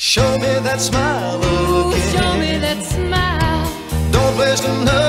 Show me that smile again. Show me that smile. Don't waste another